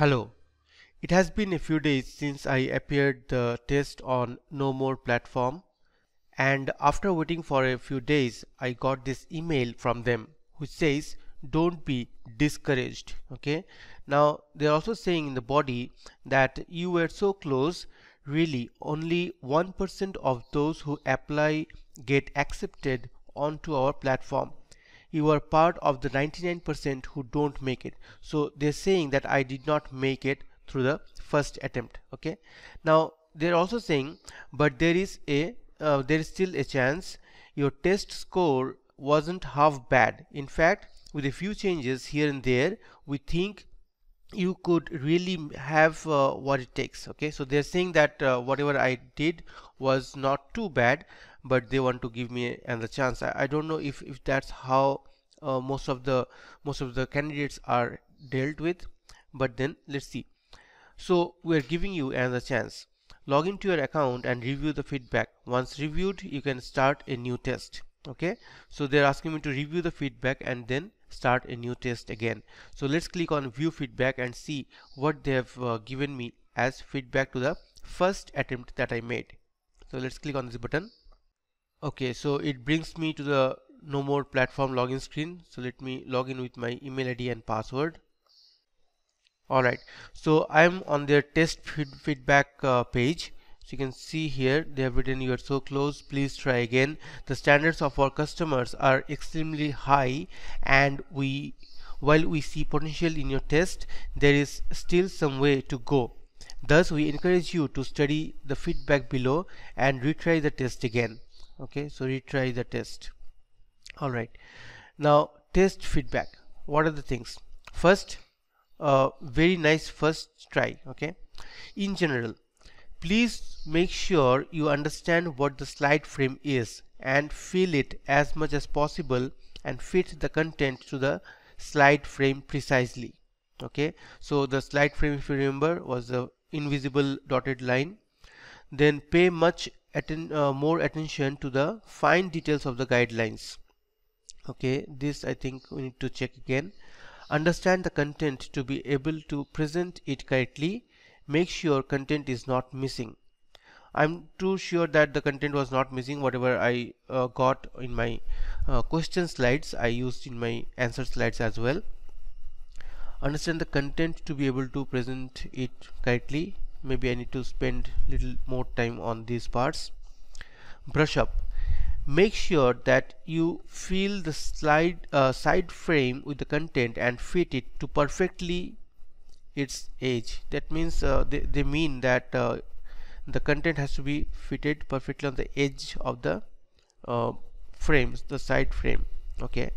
Hello. It has been a few days since I appeared the test on KnowMore platform and after waiting for a few days I got this email from them which says don't be discouraged okay now they're also saying in the body that you were so close really only 1% of those who apply get accepted onto our platform you are part of the 99% who don't make it. So they're saying that I did not make it through the first attempt okay? Now they're also saying but there is a uh, there is still a chance your test score wasn't half bad. In fact with a few changes here and there we think you could really have uh, what it takes okay? So they're saying that uh, whatever I did was not too bad but they want to give me another chance. I, I don't know if, if that's how uh, most of the most of the candidates are dealt with. But then let's see. So we're giving you another chance. Log into your account and review the feedback. Once reviewed you can start a new test. Okay? So they're asking me to review the feedback and then start a new test again. So let's click on view feedback and see what they have uh, given me as feedback to the first attempt that I made. So let's click on this button. Okay so it brings me to the KnowMore platform login screen. So let me log in with my email id and password. Alright so I'm on their test feed feedback uh, page. So you can see here they have written you are so close. Please try again. The standards of our customers are extremely high and we while we see potential in your test there is still some way to go. Thus we encourage you to study the feedback below and retry the test again. Okay? So retry the test all right. Now test feedback. What are the things? First uh, very nice first try okay? In general please make sure you understand what the slide frame is and fill it as much as possible and fit the content to the slide frame precisely okay? So the slide frame if you remember was the invisible dotted line. Then pay much atten uh, more attention to the fine details of the guidelines okay this I think we need to check again. Understand the content to be able to present it correctly. Make sure content is not missing. I'm too sure that the content was not missing whatever I uh, got in my uh, question slides I used in my answer slides as well. Understand the content to be able to present it correctly. Maybe I need to spend little more time on these parts. Brush up make sure that you fill the slide uh, side frame with the content and fit it to perfectly its edge that means uh, they, they mean that uh, the content has to be fitted perfectly on the edge of the uh, frames the side frame okay?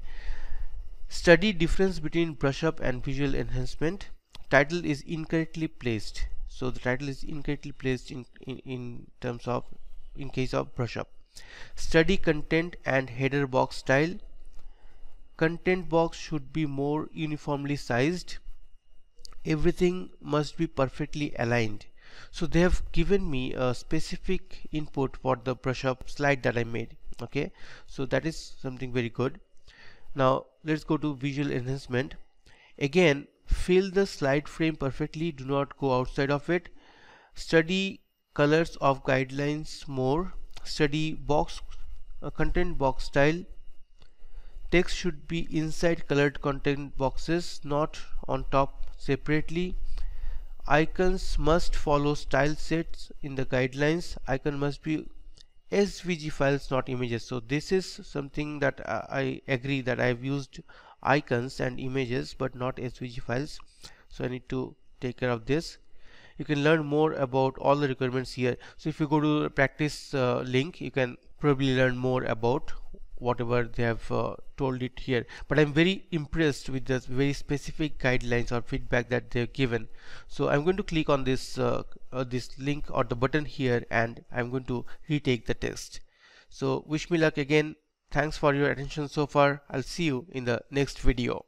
Study difference between brush up and visual enhancement. Title is incorrectly placed. So the title is incorrectly placed in in, in terms of in case of brush up study content and header box style. Content box should be more uniformly sized. Everything must be perfectly aligned. So they have given me a specific input for the brush up slide that I made okay? So that is something very good. Now let's go to visual enhancement. Again fill the slide frame perfectly. Do not go outside of it. Study colors of guidelines more study box uh, content box style. Text should be inside colored content boxes not on top separately. Icons must follow style sets in the guidelines. Icon must be svg files not images. So this is something that I agree that I've used icons and images but not svg files. So I need to take care of this you can learn more about all the requirements here. So if you go to practice uh, link you can probably learn more about whatever they have uh, told it here. But I'm very impressed with the very specific guidelines or feedback that they've given. So I'm going to click on this uh, uh, this link or the button here and I'm going to retake the test. So wish me luck again. Thanks for your attention so far. I'll see you in the next video